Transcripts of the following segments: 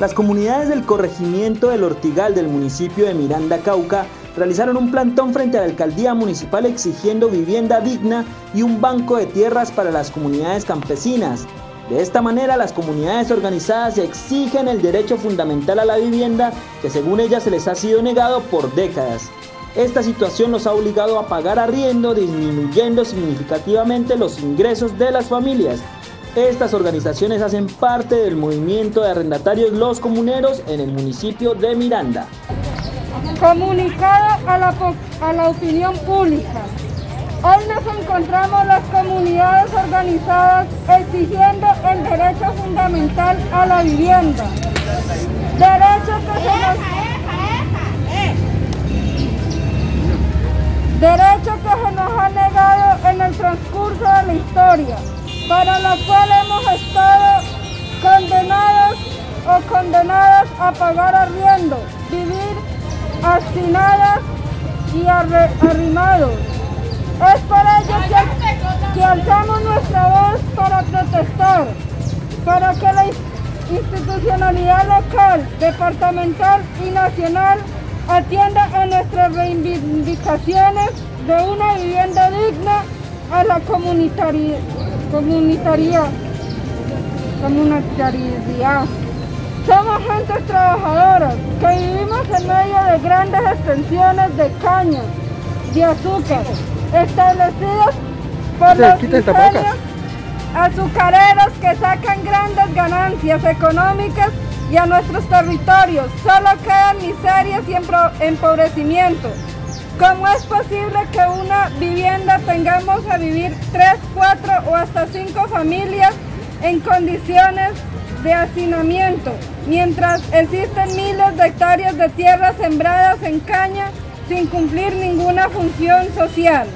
Las comunidades del corregimiento del Ortigal del municipio de Miranda, Cauca, realizaron un plantón frente a la alcaldía municipal exigiendo vivienda digna y un banco de tierras para las comunidades campesinas. De esta manera, las comunidades organizadas exigen el derecho fundamental a la vivienda que según ellas se les ha sido negado por décadas. Esta situación los ha obligado a pagar arriendo, disminuyendo significativamente los ingresos de las familias. Estas organizaciones hacen parte del movimiento de arrendatarios Los Comuneros en el municipio de Miranda. Comunicado a la, a la opinión pública. Hoy nos encontramos las comunidades organizadas exigiendo el derecho fundamental a la vivienda. Derecho que se nos... Derecho que se nos ha negado en el transcurso de la historia para la cual hemos estado condenados o condenadas a pagar arriendo, vivir hacinadas y arrimados. Es por ello que, alzamos nuestra voz para protestar, para que la institucionalidad local, departamental y nacional atienda a nuestras reivindicaciones de una vivienda digna a la comunitaria, comunitaria, comunitaria. Somos gentes trabajadoras que vivimos en medio de grandes extensiones de caña, de azúcar, establecidas por los ingenios azucareros que sacan grandes ganancias económicas y a nuestros territorios solo quedan miserias y empobrecimiento. ¿Cómo es posible que una vivienda tengamos a vivir tres, cuatro o hasta cinco familias en condiciones de hacinamiento, mientras existen miles de hectáreas de tierra sembradas en caña sin cumplir ninguna función social?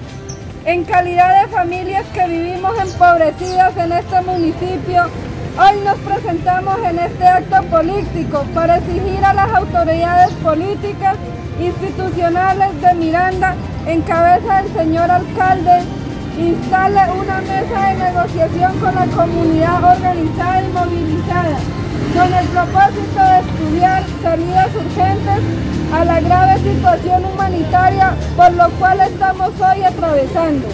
En calidad de familias que vivimos empobrecidas en este municipio, hoy nos presentamos en este acto político para exigir a las autoridades políticas institucionales de Miranda, en cabeza del señor alcalde, instale una mesa de negociación con la comunidad organizada y movilizada, con el propósito de estudiar salidas urgentes a la grave situación humanitaria por lo cual estamos hoy atravesando.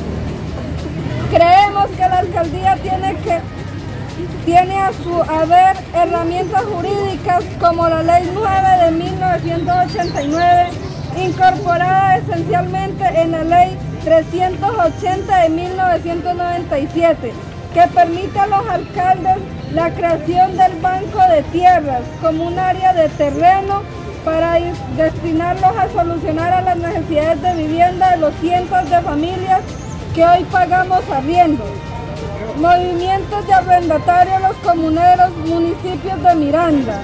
Creemos que la alcaldía tiene que tiene a su haber herramientas jurídicas como la Ley 9 de 1989, incorporada esencialmente en la Ley 380 de 1997, que permite a los alcaldes la creación del Banco de Tierras como un área de terreno para destinarlos a solucionar a las necesidades de vivienda de los cientos de familias que hoy pagamos arriendo. Movimientos de arrendatarios los comuneros municipios de Miranda.